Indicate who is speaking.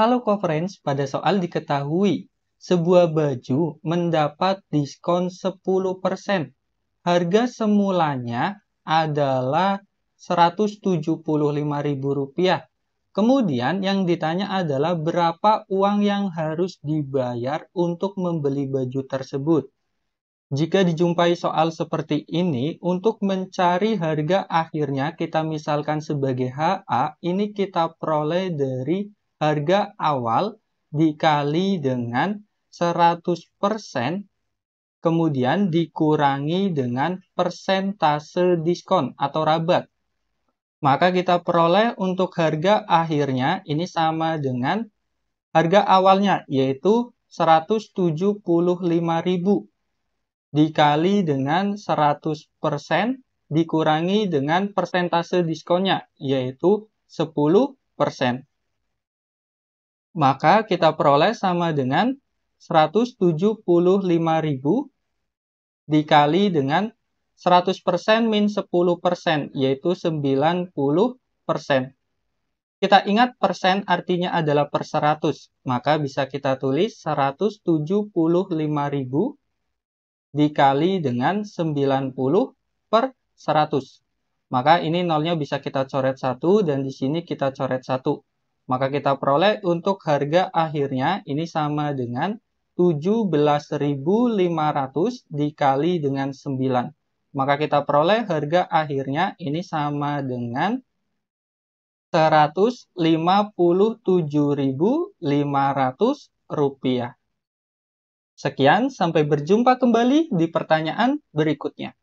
Speaker 1: Halo co-friends, pada soal diketahui sebuah baju mendapat diskon 10%. Harga semulanya adalah Rp175.000. Kemudian yang ditanya adalah berapa uang yang harus dibayar untuk membeli baju tersebut. Jika dijumpai soal seperti ini, untuk mencari harga akhirnya kita misalkan sebagai HA, ini kita peroleh dari harga awal dikali dengan 100%, kemudian dikurangi dengan persentase diskon atau rabat. Maka kita peroleh untuk harga akhirnya ini sama dengan harga awalnya, yaitu 175.000 dikali dengan 100% dikurangi dengan persentase diskonnya, yaitu 10%. Maka kita peroleh sama dengan 175.000 dikali dengan 100% min 10%, yaitu 90%. Kita ingat persen artinya adalah per 100, maka bisa kita tulis 175.000 dikali dengan 90 per 100. Maka ini nolnya bisa kita coret 1 dan di sini kita coret 1. Maka kita peroleh untuk harga akhirnya ini sama dengan 17.500 dikali dengan 9. Maka kita peroleh harga akhirnya ini sama dengan 157.500 rupiah. Sekian, sampai berjumpa kembali di pertanyaan berikutnya.